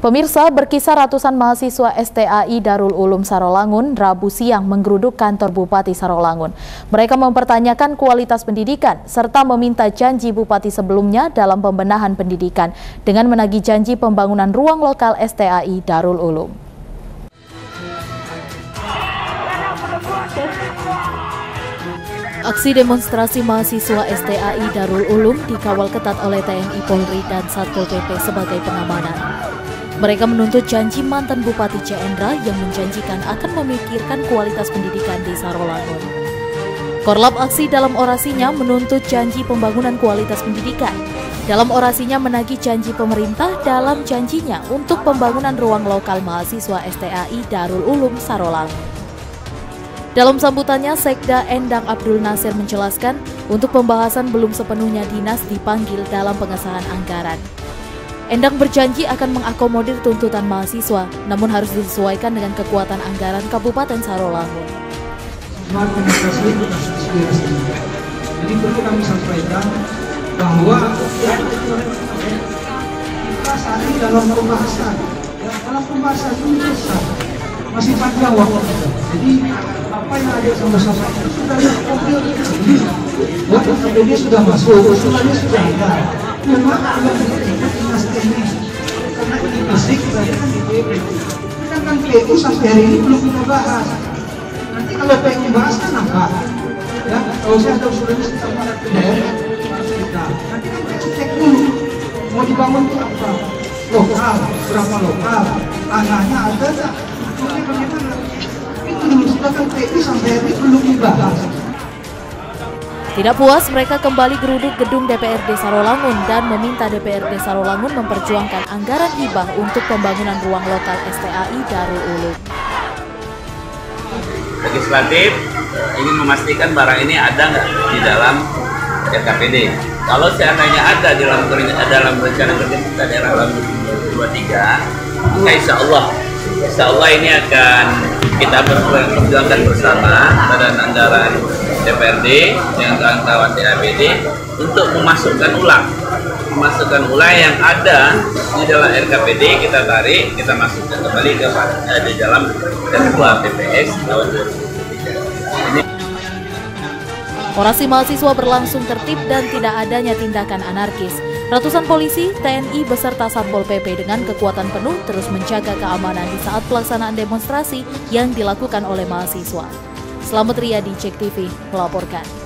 Pemirsa, berkisar ratusan mahasiswa STAI Darul Ulum Sarolangun Rabu siang menggeruduk kantor Bupati Sarolangun. Mereka mempertanyakan kualitas pendidikan serta meminta janji Bupati sebelumnya dalam pembenahan pendidikan dengan menagih janji pembangunan ruang lokal STAI Darul Ulum. Aksi demonstrasi mahasiswa STAI Darul Ulum dikawal ketat oleh TNI Polri dan Satpol PP sebagai pengamanan. Mereka menuntut janji mantan Bupati Cendra yang menjanjikan akan memikirkan kualitas pendidikan di Sarolangun. Korlap aksi dalam orasinya menuntut janji pembangunan kualitas pendidikan. Dalam orasinya menagih janji pemerintah dalam janjinya untuk pembangunan ruang lokal mahasiswa STAI Darul Ulum Sarolangun. Dalam sambutannya, Sekda Endang Abdul Nasir menjelaskan, untuk pembahasan belum sepenuhnya dinas dipanggil dalam pengesahan anggaran. Endang berjanji akan mengakomodir tuntutan mahasiswa, namun harus disesuaikan dengan kekuatan anggaran Kabupaten Sarolangun. Jadi perlu kami sampaikan bahwa kita saat ini dalam pembahasan, dalam pembahasan ini besar, masih panjang waktu. Jadi apa yang ada sama-sama itu sudah KPD sudah masuk, usulannya sudah ada. Memang Sedangkan PU sampai hari ini belum kita bahas. Nanti kalau PU bahas kan apa? Ya, kalau saya ada usulannya sekitar pada daerah kita. Nanti kan PU cek dulu mau dibangun itu apa? Lokal, berapa lokal? Tanahnya ada nggak? Bagaimana? Itu dulu. Sedangkan PU sampai hari ini belum dibahas. Tidak puas, mereka kembali geruduk gedung DPRD Sarolangun dan meminta DPRD Sarolangun memperjuangkan anggaran hibah untuk pembangunan ruang lokal STAI Darul Ulum. Legislatif ingin memastikan barang ini ada nggak di dalam RKPD. Kalau seandainya ada di dalam dalam rencana kerja kita daerah dalam 2023, maka insya Allah, insya Allah ini akan kita perjuangkan bersama badan anggaran DPRD dengan kawan-kawan DABD untuk memasukkan ulang memasukkan ulang yang ada di dalam RKPD kita tarik kita masukkan kembali ke eh, di dalam ketua PPS tahun 2023 Orasi mahasiswa berlangsung tertib dan tidak adanya tindakan anarkis. Ratusan polisi, TNI beserta Satpol PP dengan kekuatan penuh terus menjaga keamanan di saat pelaksanaan demonstrasi yang dilakukan oleh mahasiswa. Selamat Riyadi, Cek TV, melaporkan.